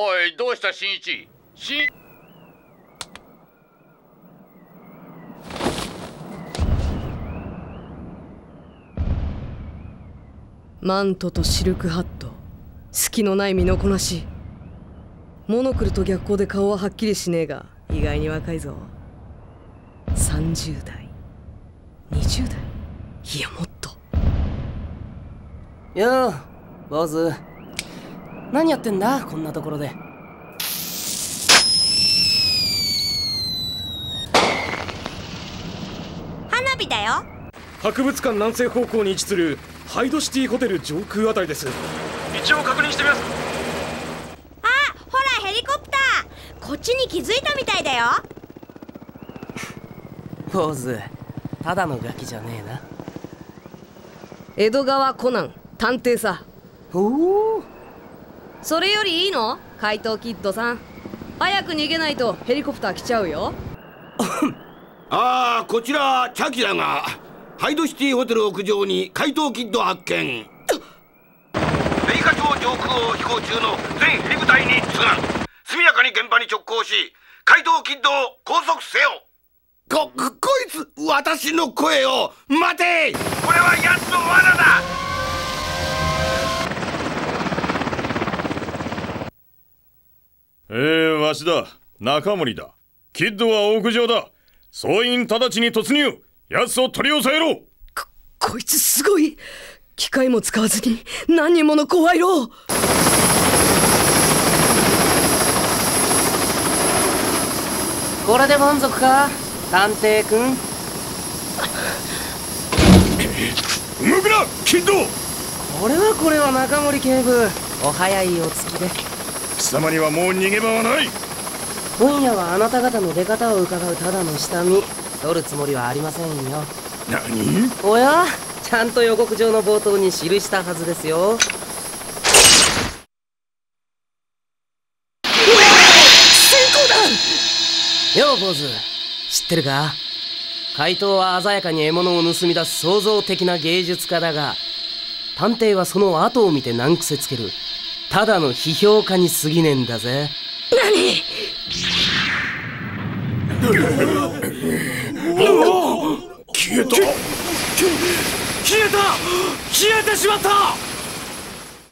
おいどうした新一？新。マントとシルクハット。隙のない身のこなし。モノクルと逆光で顔ははっきりしねえが意外に若いぞ。30代。20代。いやもっと。よう坊主何やってんだこんなところで。花火だよ。博物館南西方向に位置するハイドシティホテル上空あたりです。道を確認してみます。あほらヘリコプター。こっちに気づいたみたいだよ。坊主ただのガキじゃねえな。江戸川コナン探偵さ。おおそれよりいいの？怪盗キッドさん。早く逃げないとヘリコプター来ちゃうよ。ああこちらチャキラがハイドシティホテル屋上に怪盗キッド発見。米花町上空を飛行中の全ヘリ部隊に通願。速やかに現場に直行し怪盗キッドを拘束せよ。こここいつ私の声を待て！これは奴の罠だえー、わしだ。中森だ。キッドは屋上だ。総員直ちに突入。奴を取り押さえろ。ここいつすごい。機械も使わずに何人もの声色これで満足か？探偵くん？動くなキッド！これはこれは中森警部。お早いお月で。貴様にはもう逃げ場はない。今夜はあなた方の出方を伺うただの下見。取るつもりはありませんよ。何？おや？ちゃんと予告状の冒頭に記したはずですよ。よう坊主。知ってるか？怪盗は鮮やかに獲物を盗み出す創造的な芸術家だが探偵はその後を見て難癖つけるただの批評家に過ぎねえんだぜ。消えた！消えた！消えてしまった